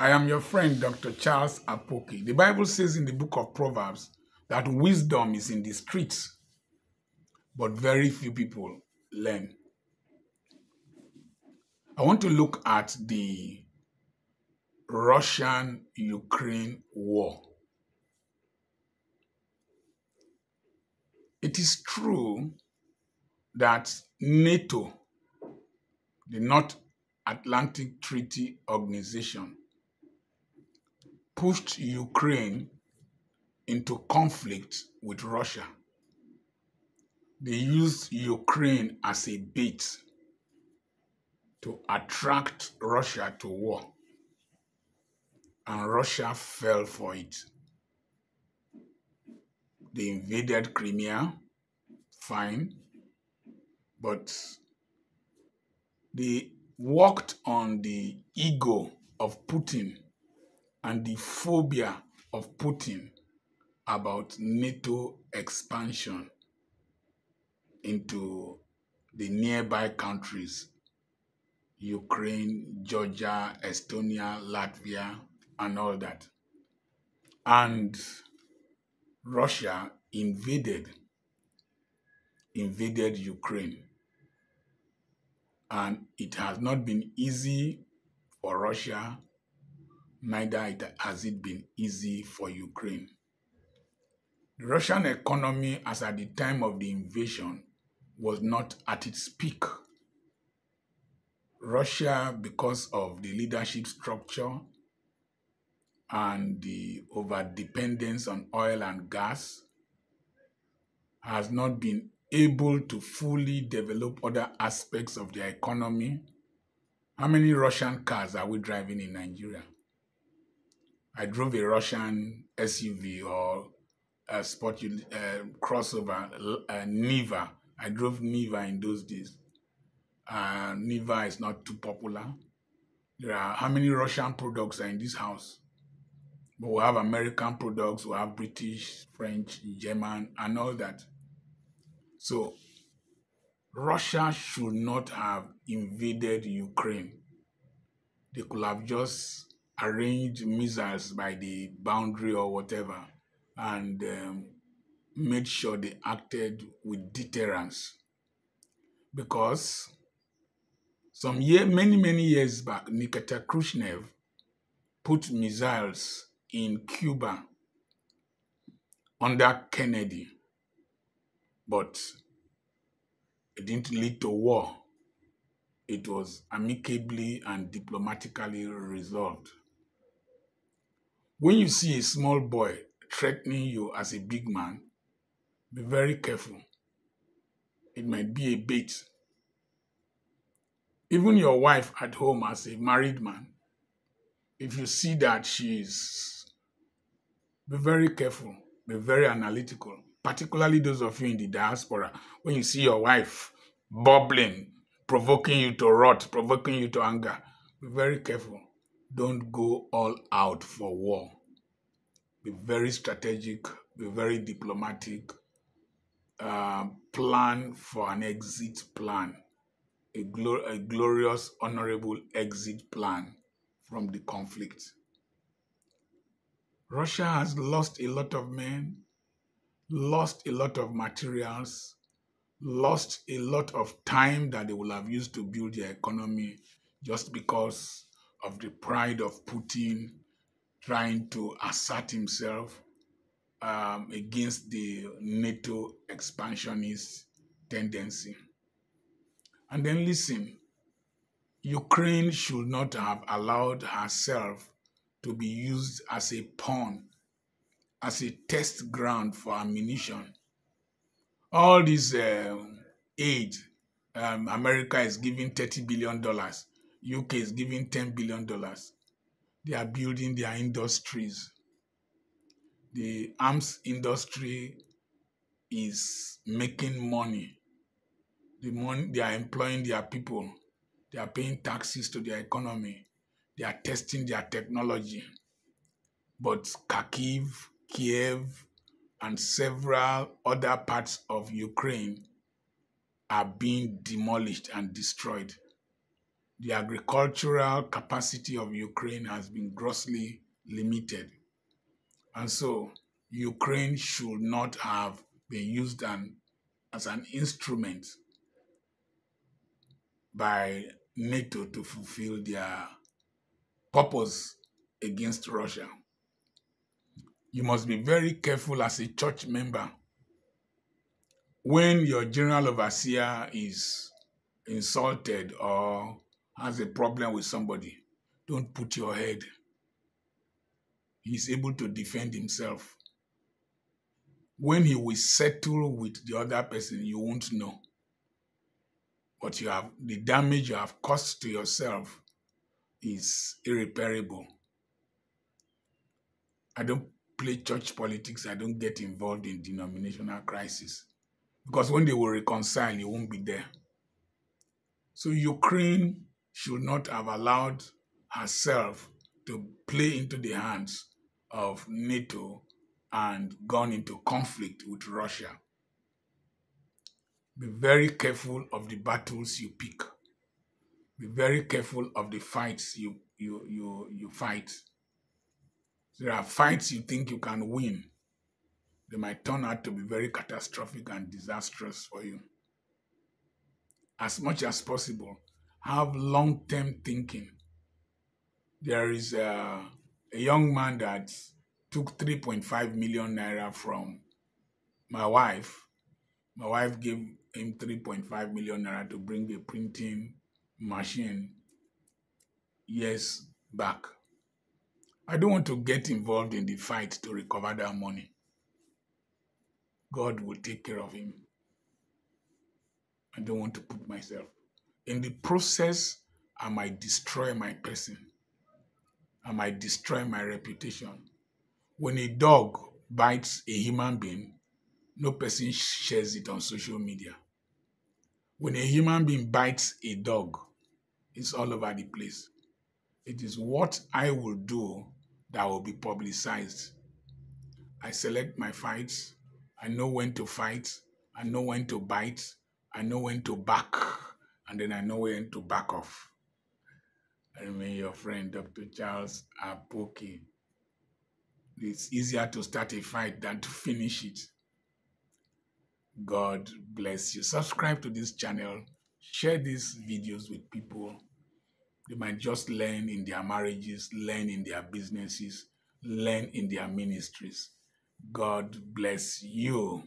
I am your friend, Dr. Charles Apoki. The Bible says in the book of Proverbs that wisdom is in the streets, but very few people learn. I want to look at the Russian Ukraine war. It is true that NATO, the North Atlantic Treaty Organization, pushed Ukraine into conflict with Russia. They used Ukraine as a bait to attract Russia to war. And Russia fell for it. They invaded Crimea, fine, but they worked on the ego of Putin and the phobia of Putin about NATO expansion into the nearby countries Ukraine, Georgia, Estonia, Latvia, and all that. And Russia invaded invaded Ukraine. And it has not been easy for Russia, neither has it been easy for Ukraine. The Russian economy, as at the time of the invasion, was not at its peak. Russia, because of the leadership structure and the over dependence on oil and gas, has not been able to fully develop other aspects of their economy. How many Russian cars are we driving in Nigeria? I drove a Russian SUV or a sport uh, crossover, uh, Niva. I drove Niva in those days. Uh, Niva is not too popular. There are how many Russian products are in this house? But we have American products, we have British, French, German, and all that. So Russia should not have invaded Ukraine. They could have just arranged missiles by the boundary or whatever and um, made sure they acted with deterrence. Because some year, many, many years back, Nikita Khrushchev put missiles in Cuba under Kennedy but it didn't lead to war. It was amicably and diplomatically resolved. When you see a small boy threatening you as a big man, be very careful. It might be a bait. Even your wife at home as a married man, if you see that she is, be very careful, be very analytical particularly those of you in the diaspora, when you see your wife bubbling, provoking you to rot, provoking you to anger, be very careful. Don't go all out for war. Be very strategic, be very diplomatic. Uh, plan for an exit plan, a, glor- a glorious, honorable exit plan from the conflict. Russia has lost a lot of men, lost a lot of materials, lost a lot of time that they will have used to build their economy just because of the pride of Putin trying to assert himself um, against the NATO expansionist tendency. And then listen, Ukraine should not have allowed herself to be used as a pawn as a test ground for ammunition. All this um, aid, um, America is giving $30 billion, UK is giving $10 billion. They are building their industries. The arms industry is making money. The money they are employing their people. They are paying taxes to their economy. They are testing their technology. But Kharkiv, Kiev, and several other parts of Ukraine are being demolished and destroyed. The agricultural capacity of Ukraine has been grossly limited. And so Ukraine should not have been used an, as an instrument by NATO to fulfill their purpose against Russia. You must be very careful as a church member when your general overseer is insulted or has a problem with somebody, don't put your head. He's able to defend himself. When he will settle with the other person, you won't know. But you have the damage you have caused to yourself is irreparable. I don't play church politics. I don't get involved in denominational crisis. Because when they will reconcile, you won't be there. So Ukraine should not have allowed herself to play into the hands of NATO and gone into conflict with Russia. Be very careful of the battles you pick. Be very careful of the fights you you you you fight. There are fights you think you can win. They might turn out to be very catastrophic and disastrous for you. As much as possible, have long-term thinking. There is a, a young man that took 3.5 million naira from my wife. My wife gave him 3.5 million naira to bring a printing machine years back. I don't want to get involved in the fight to recover that money. God will take care of him. I don't want to put myself. In the process, I might destroy my person. I might destroy my reputation. When a dog bites a human being, no person shares it on social media. When a human being bites a dog, it's all over the place. It is what I will do that will be publicized. I select my fights. I know when to fight. I know when to bite. I know when to back. And then I know when to back off. I remain your friend, Dr. Charles Apoki. It's easier to start a fight than to finish it. God bless you. Subscribe to this channel. Share these videos with people. They might just learn in their marriages, learn in their businesses, learn in their ministries. God bless you.